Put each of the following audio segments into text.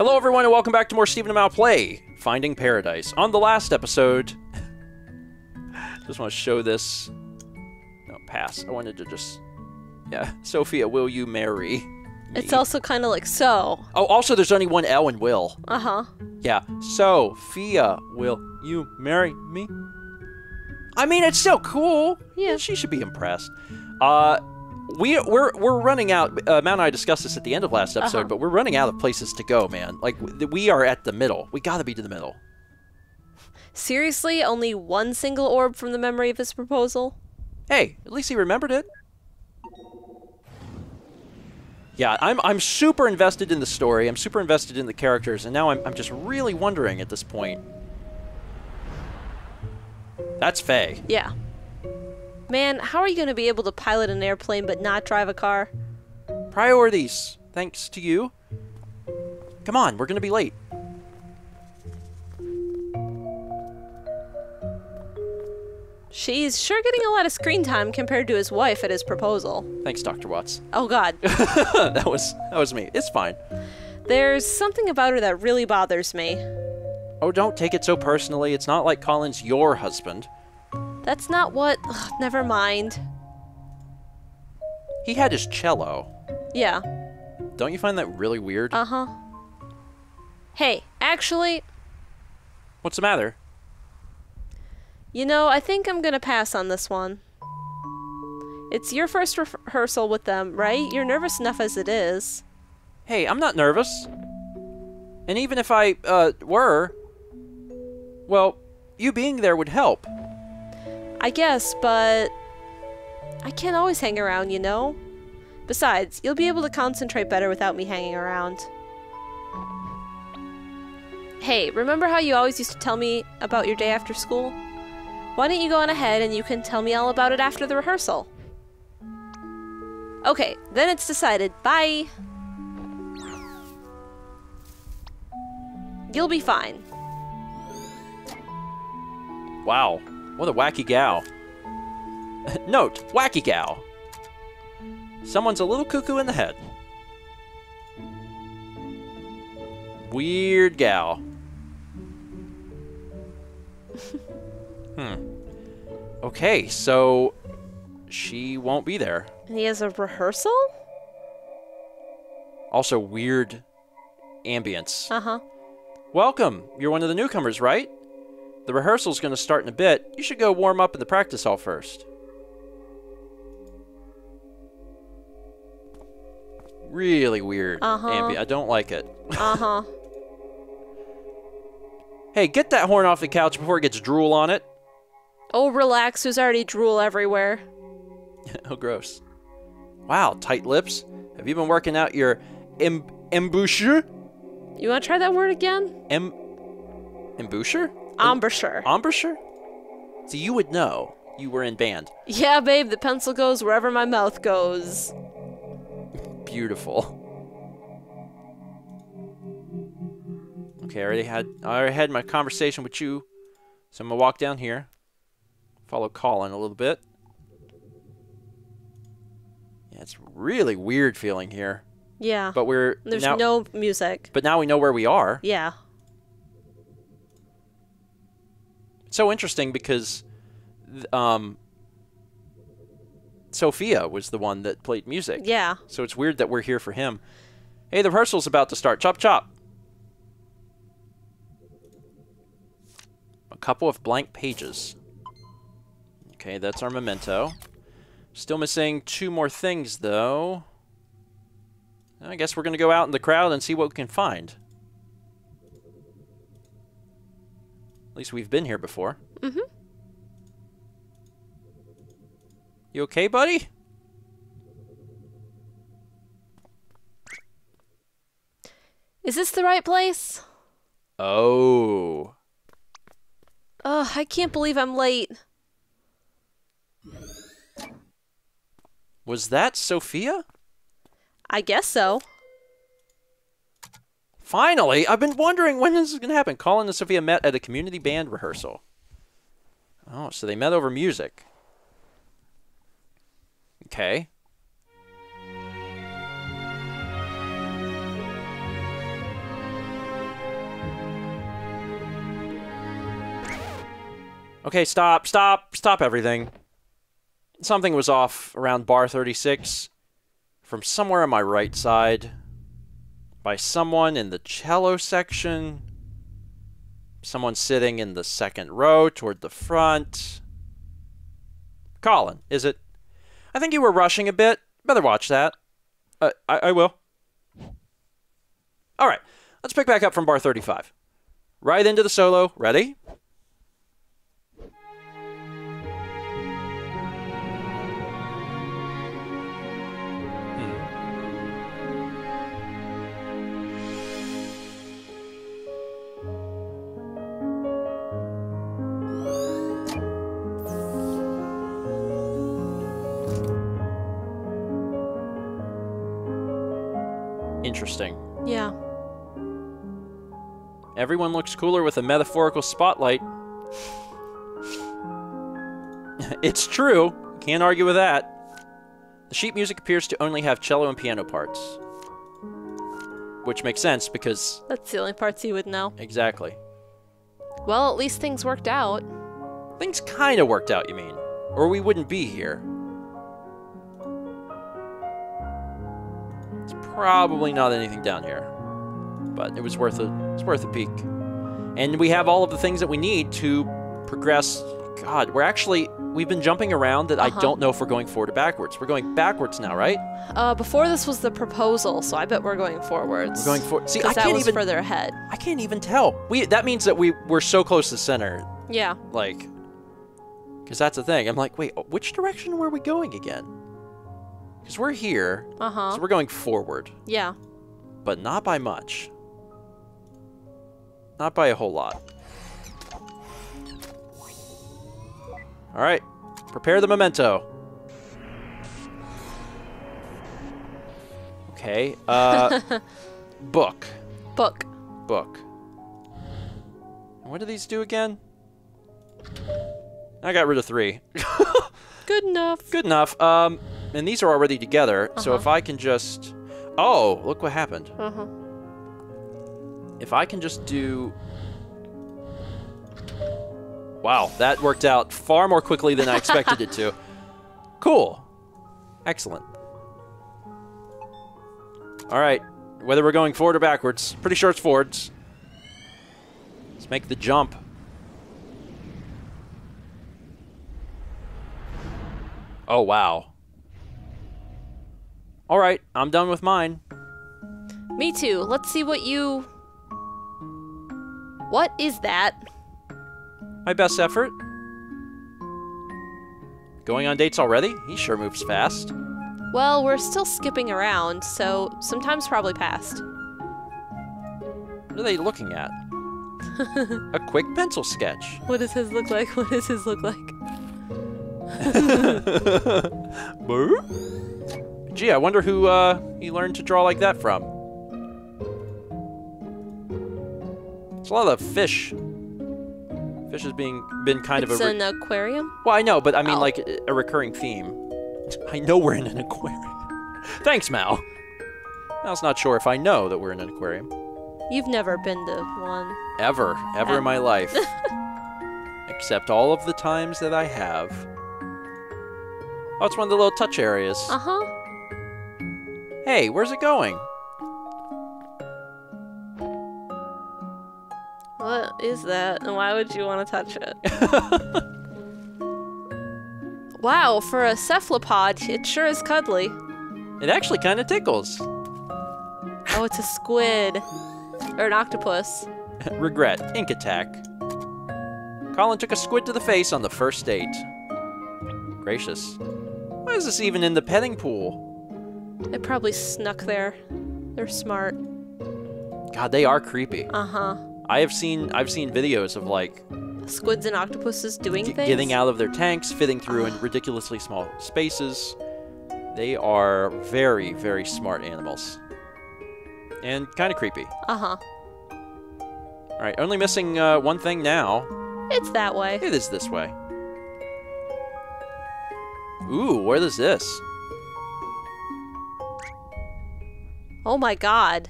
Hello, everyone, and welcome back to more Stephen and Mal Play, Finding Paradise. On the last episode, just want to show this. No, pass. I wanted to just, yeah. Sofia, will you marry? me? It's also kind of like so. Oh, also, there's only one L in will. Uh huh. Yeah. Sofia, will you marry me? I mean, it's still cool. Yeah. She should be impressed. Uh, we we're we're running out. Uh, Mal and I discussed this at the end of last episode, Uh-huh. but we're running out of places to go, man. Like we are at the middle. We got to be to the middle. Seriously, only one single orb from the memory of his proposal? Hey, at least he remembered it. Yeah, I'm I'm super invested in the story. I'm super invested in the characters, and now I'm I'm just really wondering at this point. That's Faye. Yeah. Man, how are you going to be able to pilot an airplane but not drive a car? Priorities, thanks to you. Come on, we're gonna be late. She's sure getting a lot of screen time compared to his wife at his proposal. Thanks, Dr. Watts. Oh god. that was that was me. It's fine. There's something about her that really bothers me. Oh, don't take it so personally. It's not like Colin's your husband. That's not what. Ugh, never mind. He had his cello. Yeah. Don't you find that really weird? Uh huh. Hey, actually, What's the matter? you know, I think I'm gonna pass on this one. It's your first re- rehearsal with them, right? You're nervous enough as it is. Hey, I'm not nervous. And even if I uh were, well, you being there would help. I guess, but I can't always hang around, you know? Besides, you'll be able to concentrate better without me hanging around. Hey, remember how you always used to tell me about your day after school? Why don't you go on ahead and you can tell me all about it after the rehearsal? Okay, then it's decided. Bye! You'll be fine. Wow, what a wacky gal. Note, wacky gal. Someone's a little cuckoo in the head. Weird gal. hmm. Okay, so she won't be there. He has a rehearsal? Also, weird ambience. Uh huh. Welcome. You're one of the newcomers, right? The rehearsal's going to start in a bit. You should go warm up in the practice hall first. Really weird Uh-huh. ambi- I don't like it. Uh huh. Hey, get that horn off the couch before it gets drool on it. Oh, relax. There's already drool everywhere. oh, gross. Wow, tight lips. Have you been working out your em- embouchure? You want to try that word again? Em- embouchure? Embouchure. Embouchure? So you would know. You were in band. Yeah, babe, the pencil goes wherever my mouth goes. Beautiful. Okay, I already had I already had my conversation with you, so I'm gonna walk down here, follow Colin a little bit. Yeah, it's really weird feeling here, Yeah. but we're There's now, no music. but now we know where we are. Yeah. So interesting because, um, Sofia was the one that played music. Yeah. So it's weird that we're here for him. Hey, the rehearsal's about to start. Chop chop. A couple of blank pages. Okay, that's our memento. Still missing two more things, though. I guess we're going to go out in the crowd and see what we can find. Least we've been here before. Mm-hmm. You okay, buddy? Is this the right place? Oh. Oh, I can't believe I'm late. Was that Sofia? I guess so. Finally, I've been wondering when this is going to happen. Colin and Sofia met at a community band rehearsal. Oh, so they met over music. Okay. Okay, stop, stop, stop everything. Something was off around bar 36 from somewhere on my right side by someone in the cello section, someone sitting in the second row toward the front. Colin, is it? I think you were rushing a bit. Better watch that. Uh, I, I will. All right, let's pick back up from bar 35. Right into the solo. Ready? Everyone looks cooler with a metaphorical spotlight. it's true. Can't argue with that. The sheet music appears to only have cello and piano parts. Which makes sense because. That's the only parts you would know. Exactly. Well, at least things worked out. Things kind of worked out, you mean? Or we wouldn't be here. It's probably not anything down here. But it was worth a it's worth a peek. And we have all of the things that we need to progress. God, we're actually we've been jumping around that I Uh-huh. don't know if we're going forward or backwards. We're going backwards now, right? Uh, before this was the proposal, so I bet we're going forwards. We're going forward. See, I Because can't even further ahead. I can't even tell. We that means that we we're so close to center, Yeah. like cuz that's the thing. I'm like, "Wait, which direction were we going again?" Cuz we're here, Uh huh. so we're going forward. Yeah. But not by much. Not by a whole lot. All right, prepare the memento. Okay, uh, book, Book. book. What do these do again? I got rid of three. Good enough. Good enough. Um, and these are already together, so Uh-huh. if I can just... Oh, look what happened. Uh huh. If I can just do... Wow, that worked out far more quickly than I expected it to. Cool. Excellent. All right, whether we're going forward or backwards, pretty sure it's forwards. Let's make the jump. Oh, wow. All right, I'm done with mine. Me too. Let's see what you. What is that? My best effort. Going on dates already? He sure moves fast. Well, we're still skipping around, so sometimes probably past. What are they looking at? A quick pencil sketch. What does his look like? What does his look like? Gee, I wonder who uh, he learned to draw like that from. It's a lot of fish. Fish has being been kind it's of a. re- an aquarium. well, I know, but I mean Oh. like a a recurring theme. I know we're in an aquarium. Thanks, Mal. Mal's not sure if I know that we're in an aquarium. You've never been to one. Ever, ever in my life. Except all of the times that I have. Oh, it's one of the little touch areas. Uh huh. Hey, where's it going? What is that? And why would you want to touch it? wow, for a cephalopod, it sure is cuddly. It actually kind of tickles. Oh, it's a squid. Or an octopus. Regret, ink attack. Colin took a squid to the face on the first date. Gracious. Why is this even in the petting pool? It probably snuck there. They're smart. God, they are creepy. Uh huh. I have seen I've seen videos of like Squids and octopuses doing things. getting out of their tanks, fitting through in ridiculously small spaces. They are very, very smart animals. And kind of creepy. Uh huh. All right, only missing uh, one thing now. It's that way. It is this way. Ooh, what is this? Oh my god.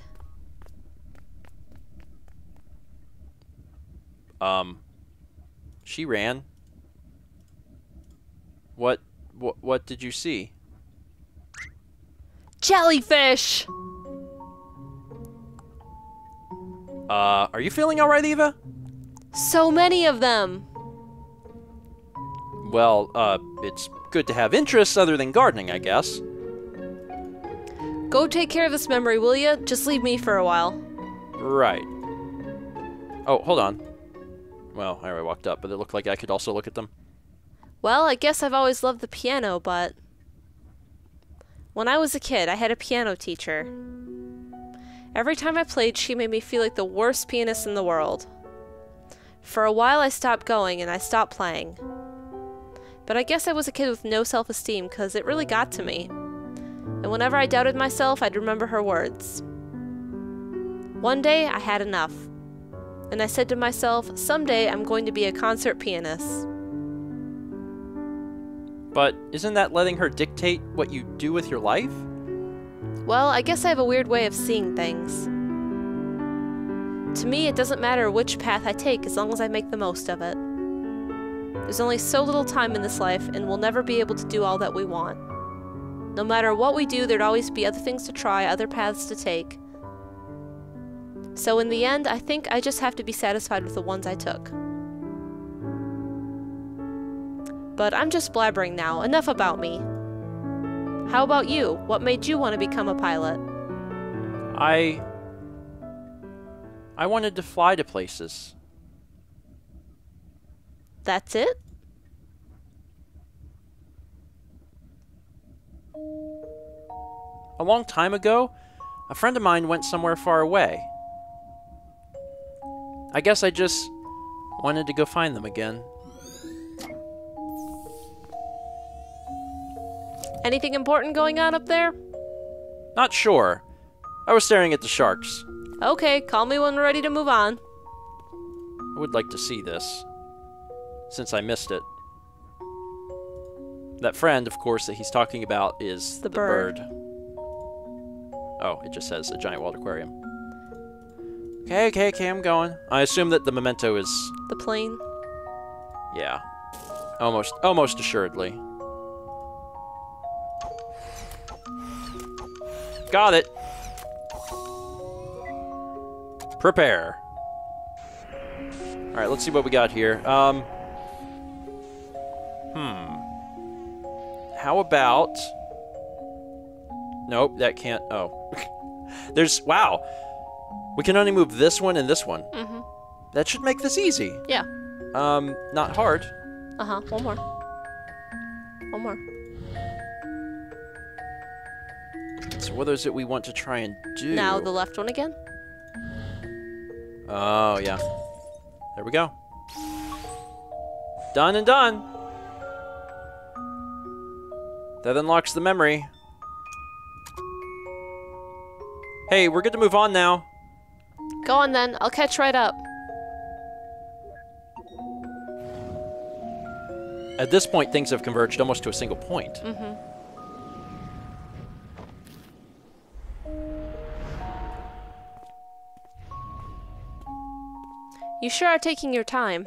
Um, she ran. What, what, what did you see? Jellyfish! Uh, are you feeling alright, Eva? So many of them! Well, uh, it's good to have interests other than gardening, I guess. Go take care of this memory, will you? Just leave me for a while. Right. Oh, hold on. Well, I already walked up, but it looked like I could also look at them. Well, I guess I've always loved the piano, but. When I was a kid, I had a piano teacher. Every time I played, she made me feel like the worst pianist in the world. For a while, I stopped going and I stopped playing. But I guess I was a kid with no self esteem because it really got to me. And whenever I doubted myself, I'd remember her words. One day, I had enough. And I said to myself, someday I'm going to be a concert pianist. But isn't that letting her dictate what you do with your life? Well, I guess I have a weird way of seeing things. To me, it doesn't matter which path I take as long as I make the most of it. There's only so little time in this life, and we'll never be able to do all that we want. No matter what we do, there'd always be other things to try, other paths to take. So, in the end, I think I just have to be satisfied with the ones I took. But I'm just blabbering now, enough about me. How about you? What made you want to become a pilot? I. I wanted to fly to places. That's it? A long time ago, a friend of mine went somewhere far away. I guess I just wanted to go find them again. Anything important going on up there? Not sure. I was staring at the sharks. Okay, call me when we're ready to move on. I would like to see this, since I missed it. That friend, of course, that he's talking about is The bird. Oh, it just says a giant walled aquarium. Okay, okay, okay, I'm going. I assume that the memento is, The plane. yeah, almost, almost assuredly. Got it. Prepare. All right, let's see what we got here. Um, hmm. How about? Nope, that can't. Oh, there's wow. We can only move this one and this one. Mm-hmm. That should make this easy. Yeah. Um, not hard. Uh-huh. One more. One more. So what is it we want to try and do? Now the left one again. Oh, yeah. There we go. Done and done. That unlocks the memory. Hey, we're good to move on now. Go on then. I'll catch right up. At this point, things have converged almost to a single point. Mm-hmm. You sure are taking your time.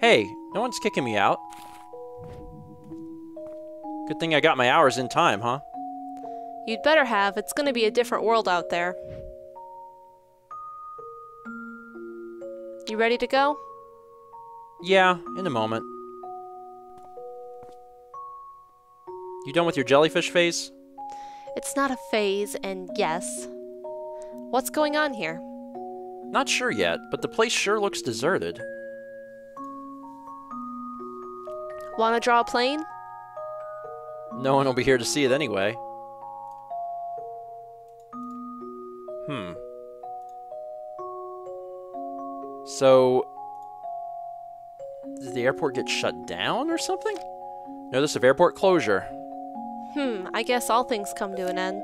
Hey, no one's kicking me out. Good thing I got my hours in time, huh? You'd better have. It's gonna be a different world out there. You ready to go? Yeah, in a moment. You done with your jellyfish phase? It's not a phase, and yes. What's going on here? Not sure yet, but the place sure looks deserted. Wanna draw a plane? No one will be here to see it anyway. Hmm. So, did the airport get shut down or something? Notice of airport closure. Hmm, I guess all things come to an end.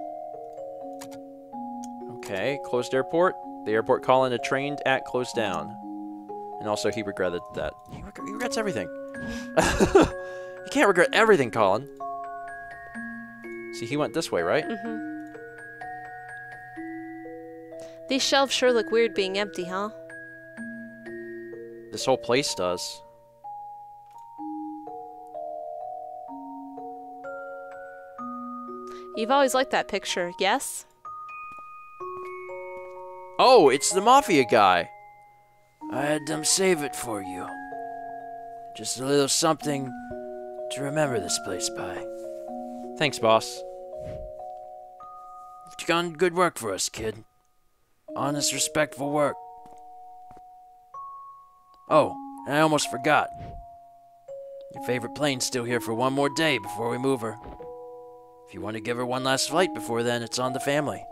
Okay, closed airport. The airport calling a trained at closed down. And also, he regretted that. He, reg- he regrets everything. you can't regret everything, Colin. See, he went this way, right? Mm-hmm. These shelves sure look weird being empty, huh? This whole place does. You've always liked that picture, yes? Oh, it's the Mafia guy! I had them save it for you. Just a little something to remember this place by. Thanks, boss. You've done good work for us, kid. Honest, respectful work. Oh, and I almost forgot. Your favorite plane's still here for one more day before we move her. If you want to give her one last flight before then, it's on the family.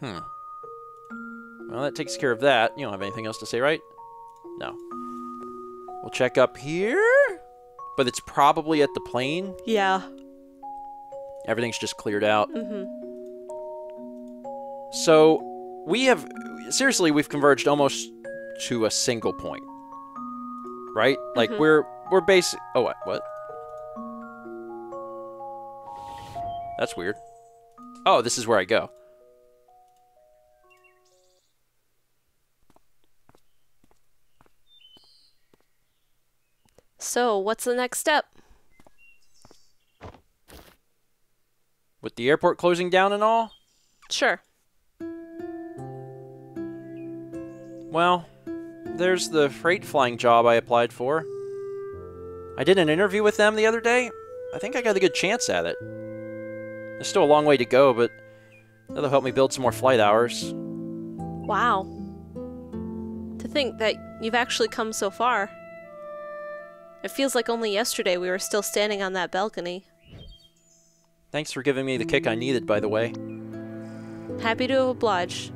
Hmm. Well, that takes care of that. You don't have anything else to say, right? No. We'll check up here. But it's probably at the plane. Yeah. Everything's just cleared out. Mm-hmm. So we have seriously we've converged almost to a single point. Right? Like Mhm. we're we're basic Oh, what? What? That's weird. Oh, this is where I go. So, what's the next step? With the airport closing down and all? Sure. Well, there's the freight flying job I applied for. I did an interview with them the other day. I think I got a good chance at it. There's still a long way to go, but that'll help me build some more flight hours. Wow. To think that you've actually come so far. It feels like only yesterday we were still standing on that balcony. Thanks for giving me the kick I needed, by the way. Happy to oblige.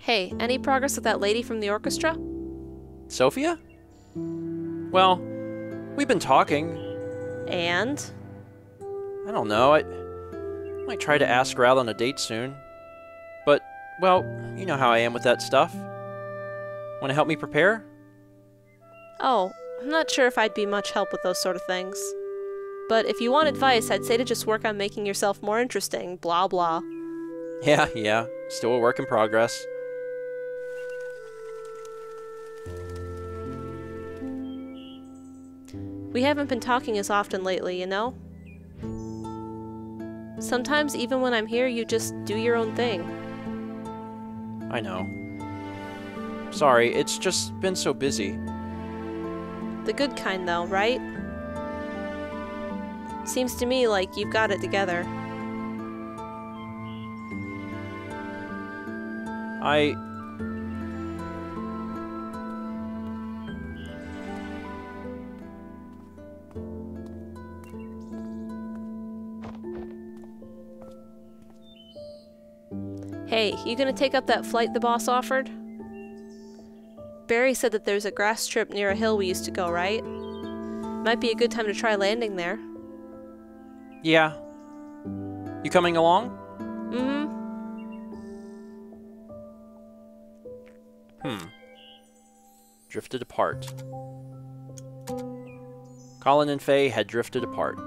Hey, any progress with that lady from the orchestra? Sofia? Well, we've been talking. And? I don't know. I might try to ask her out on a date soon. But, well, you know how I am with that stuff. Want to help me prepare? Oh, I'm not sure if I'd be much help with those sort of things. But if you want advice, I'd say to just work on making yourself more interesting, blah blah. Yeah, yeah. Still a work in progress. We haven't been talking as often lately, you know? Sometimes, even when I'm here, you just do your own thing. I know. Sorry, it's just been so busy. The good kind, though, right? Seems to me like you've got it together. I. Hey, you gonna take up that flight the boss offered? Barry said that there's a grass strip near a hill we used to go, right? Might be a good time to try landing there. Yeah. You coming along? Mm hmm. Hmm. Drifted apart. Colin and Faye had drifted apart.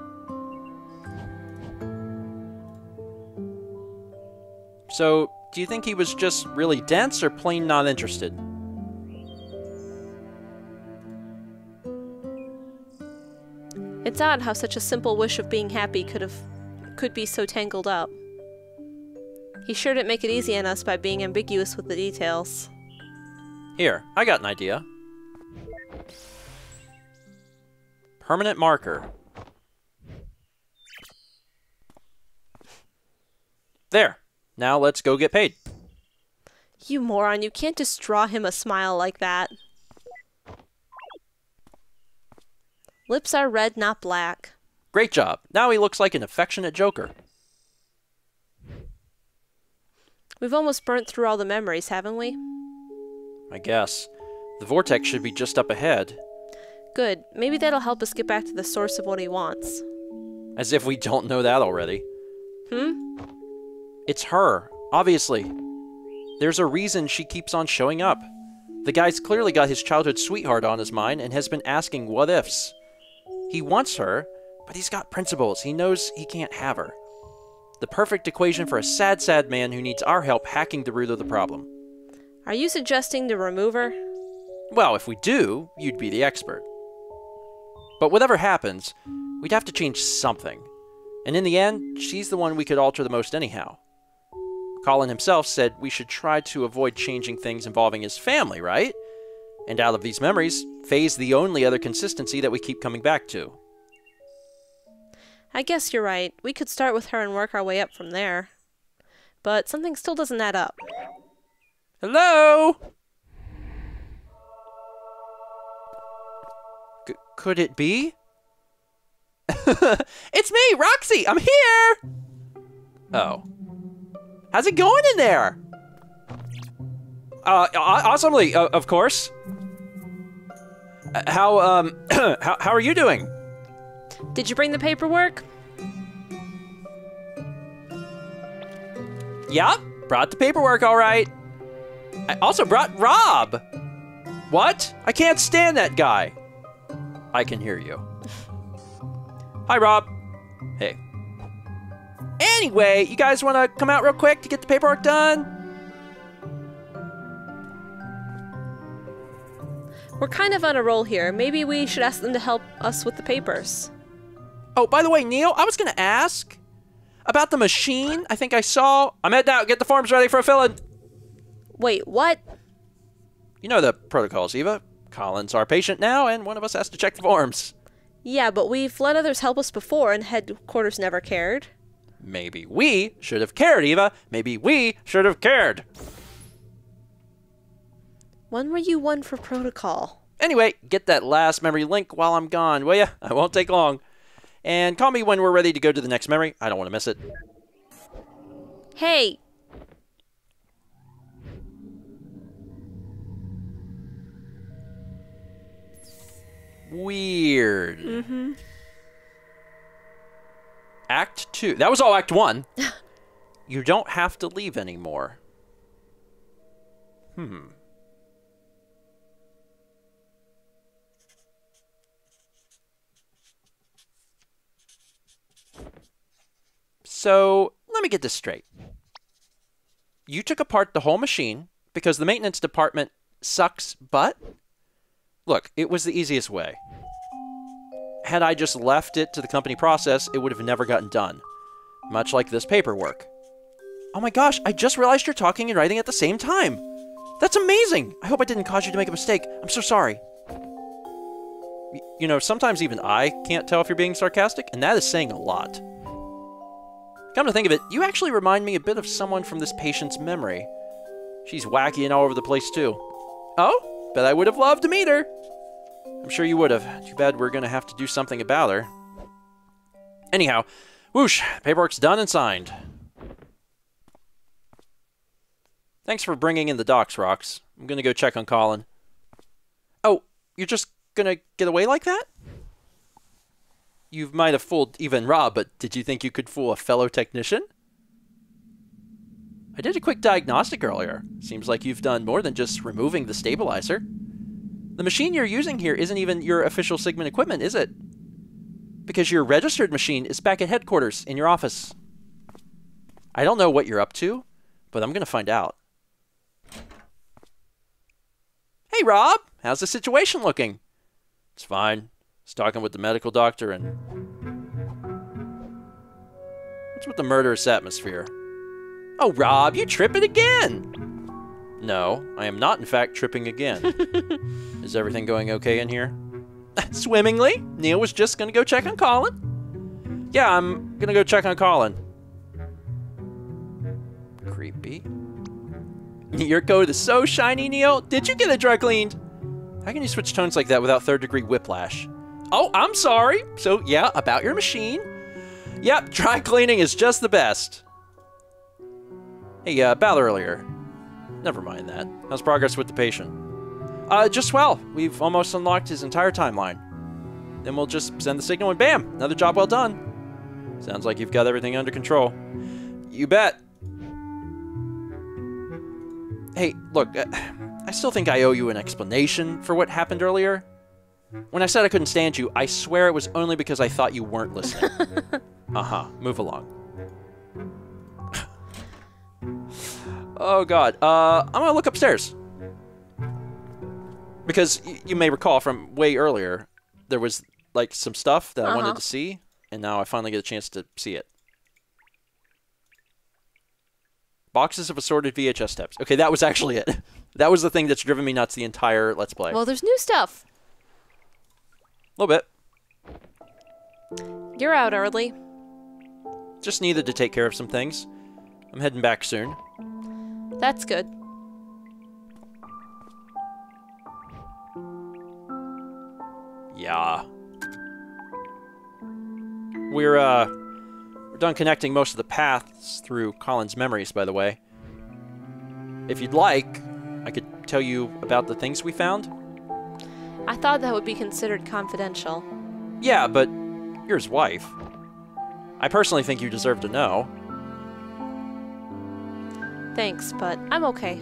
So, do you think he was just really dense or plain not interested? It's odd how such a simple wish of being happy could have could be so tangled up. He sure didn't make it easy on us by being ambiguous with the details. Here, I got an idea. Permanent marker. There. Now let's go get paid. You moron, you can't just draw him a smile like that. Lips are red, not black. Great job. Now he looks like an affectionate joker. We've almost burnt through all the memories, haven't we? I guess. The vortex should be just up ahead. Good. Maybe that'll help us get back to the source of what he wants. As if we don't know that already. Hmm? It's her, obviously. There's a reason she keeps on showing up. The guy's clearly got his childhood sweetheart on his mind and has been asking what ifs. He wants her, but he's got principles. He knows he can't have her. The perfect equation for a sad, sad man who needs our help hacking the root of the problem. Are you suggesting to remove her? Well, if we do, you'd be the expert. But whatever happens, we'd have to change something. And in the end, she's the one we could alter the most anyhow. Colin himself said we should try to avoid changing things involving his family, right? And out of these memories, Faye's the only other consistency that we keep coming back to. I guess you're right. We could start with her and work our way up from there. But something still doesn't add up. Hello? C- could it be? it's me, Roxy! I'm here! Oh. How's it going in there? Uh, awesomely, uh, of course. Uh, how, um, how, how are you doing? Did you bring the paperwork? Yup, brought the paperwork all right. I also brought Rob. What? I can't stand that guy. I can hear you. Hi, Rob. Hey. Anyway, you guys want to come out real quick to get the paperwork done? We're kind of on a roll here. Maybe we should ask them to help us with the papers. Oh, by the way, Neil, I was going to ask about the machine. I think I saw. I'm heading out. Get the forms ready for a fill in. Wait, what? You know the protocols, Eva. Colin's our patient now, and one of us has to check the forms. Yeah, but we've let others help us before and headquarters never cared. Maybe we should have cared, Eva. Maybe we should have cared. When were you one for protocol? Anyway, get that last memory link while I'm gone, will ya? I won't take long. And call me when we're ready to go to the next memory. I don't want to miss it. Hey, Weird. Mm-hmm. Act 2. That was all Act 1. you don't have to leave anymore. Hmm. So, let me get this straight. You took apart the whole machine because the maintenance department sucks butt? Look, it was the easiest way. Had I just left it to the company process, it would have never gotten done. Much like this paperwork. Oh my gosh, I just realized you're talking and writing at the same time. That's amazing! I hope I didn't cause you to make a mistake. I'm so sorry. You know, sometimes even I can't tell if you're being sarcastic, and that is saying a lot. Come to think of it, you actually remind me a bit of someone from this patient's memory. She's wacky and all over the place, too. Oh, bet I would have loved to meet her. I'm sure you would have. Too bad we're going to have to do something about her. Anyhow, whoosh, paperwork's done and signed. Thanks for bringing in the docs, Rox. I'm going to go check on Colin. Oh, you're just going to get away like that? You might have fooled even Rob, but did you think you could fool a fellow technician? I did a quick diagnostic earlier. Seems like you've done more than just removing the stabilizer. The machine you're using here isn't even your official Sigmund equipment, is it? Because your registered machine is back at headquarters in your office. I don't know what you're up to, but I'm going to find out. Hey, Rob! How's the situation looking? It's fine. Was talking with the medical doctor and. What's with the murderous atmosphere? Oh, Rob, you tripping again! No, I am not, in fact, tripping again. Is everything going okay in here? Swimmingly. Neil was just gonna go check on Colin. Yeah, I'm gonna go check on Colin. Creepy. Your coat is so shiny, Neil. Did you get it dry cleaned? How can you switch tones like that without third degree whiplash? Oh, I'm sorry. So, yeah, about your machine. Yep, dry cleaning is just the best. Hey, uh, about earlier. Never mind that. How's progress with the patient? Uh, just well. We've almost unlocked his entire timeline. Then we'll just send the signal and bam! Another job well done. Sounds like you've got everything under control. You bet. Hey, look, uh, I still think I owe you an explanation for what happened earlier. When I said I couldn't stand you, I swear it was only because I thought you weren't listening. uh huh. Move along. oh god. Uh, I'm gonna look upstairs. Because y- you may recall from way earlier, there was like some stuff that I Uh-huh. wanted to see, and now I finally get a chance to see it. Boxes of assorted VHS tapes. Okay, that was actually it. that was the thing that's driven me nuts the entire Let's Play. Well, there's new stuff. A little bit. You're out early. Just needed to take care of some things. I'm heading back soon. That's good. Yeah. We're uh we're done connecting most of the paths through Colin's memories, by the way. If you'd like, I could tell you about the things we found. I thought that would be considered confidential. Yeah, but you're his wife. I personally think you deserve to know. Thanks, but I'm okay.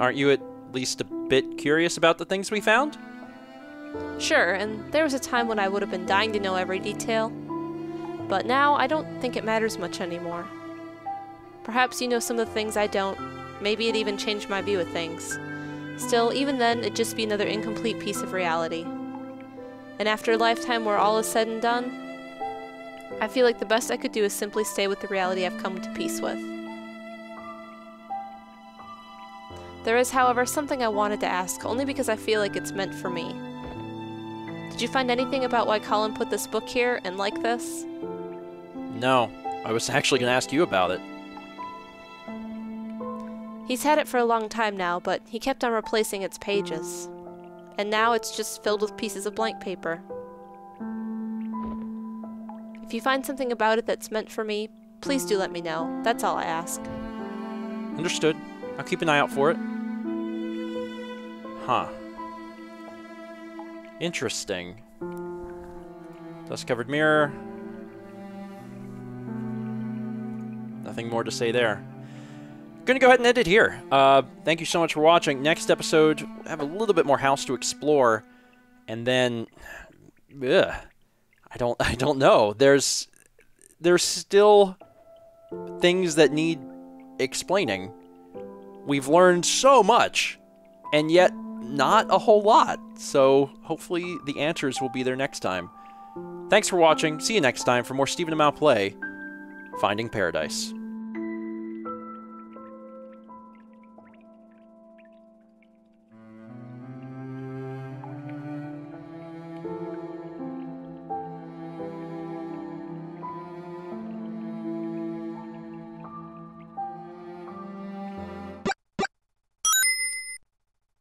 Aren't you at least a bit curious about the things we found? Sure, and there was a time when I would have been dying to know every detail. But now I don't think it matters much anymore. Perhaps you know some of the things I don't. Maybe it even changed my view of things. Still, even then, it'd just be another incomplete piece of reality. And after a lifetime where all is said and done, I feel like the best I could do is simply stay with the reality I've come to peace with. There is, however, something I wanted to ask, only because I feel like it's meant for me. Did you find anything about why Colin put this book here and like this? No. I was actually going to ask you about it. He's had it for a long time now, but he kept on replacing its pages. And now it's just filled with pieces of blank paper. If you find something about it that's meant for me, please do let me know. That's all I ask. Understood. I'll keep an eye out for it. Huh. Interesting. Dust covered mirror. Nothing more to say there. Gonna go ahead and end it here. Uh, thank you so much for watching. Next episode, we'll have a little bit more house to explore, and then, ugh, I don't, I don't know. There's, there's still things that need explaining. We've learned so much, and yet not a whole lot. So hopefully the answers will be there next time. Thanks for watching. See you next time for more Stephen and Mal Play, Finding Paradise.